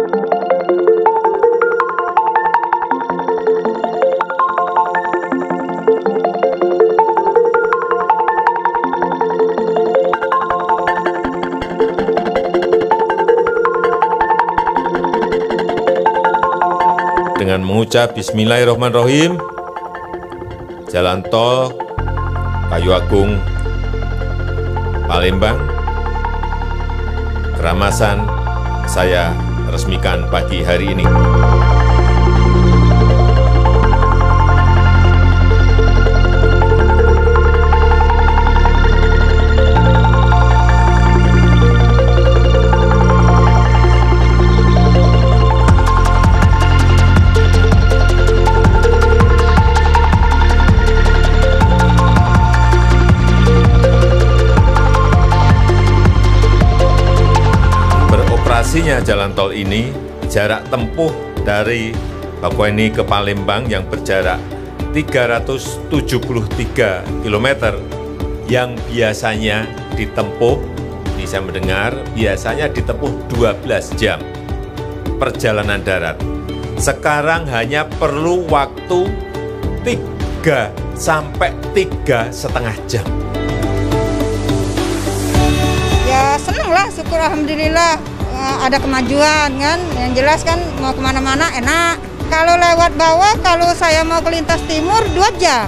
dengan mengucap Bismillahirrahmanirrahim, Jalan Tol Kayu Agung Palembang, Keramasan, saya resmikan pagi hari ini. Beroperasinya jalan tol ini, jarak tempuh dari Bakauheni ke Palembang yang berjarak 373 km yang biasanya ditempuh, ini saya mendengar, biasanya ditempuh 12 jam perjalanan darat. Sekarang hanya perlu waktu 3 sampai tiga setengah jam. Ya seneng lah, syukur alhamdulillah ada kemajuan kan. Yang jelas kan mau ke mana-mana enak. Kalau lewat bawah, kalau saya mau ke lintas timur dua jam.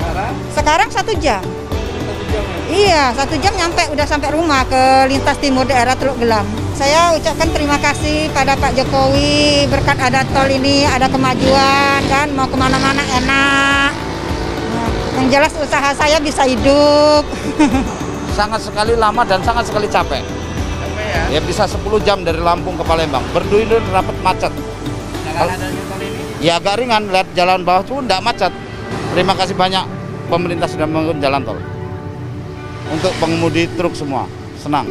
Sekarang Sekarang satu jam. satu jam ya. Iya, satu jam nyampe udah sampai rumah ke lintas timur daerah Teluk Gelam. Saya ucapkan terima kasih pada Pak Jokowi berkat ada tol ini, ada kemajuan kan, mau ke mana-mana enak. Nah, Yang jelas usaha saya bisa hidup. Sangat sekali lama dan sangat sekali capek. Ya? Ya bisa 10 jam dari Lampung ke Palembang. Berduyun rapat macet. Ini? Ya agak ringan, lihat jalan bawah itu tidak macet. Terima kasih banyak pemerintah sudah membangun jalan tol. Untuk pengemudi truk semua, senang.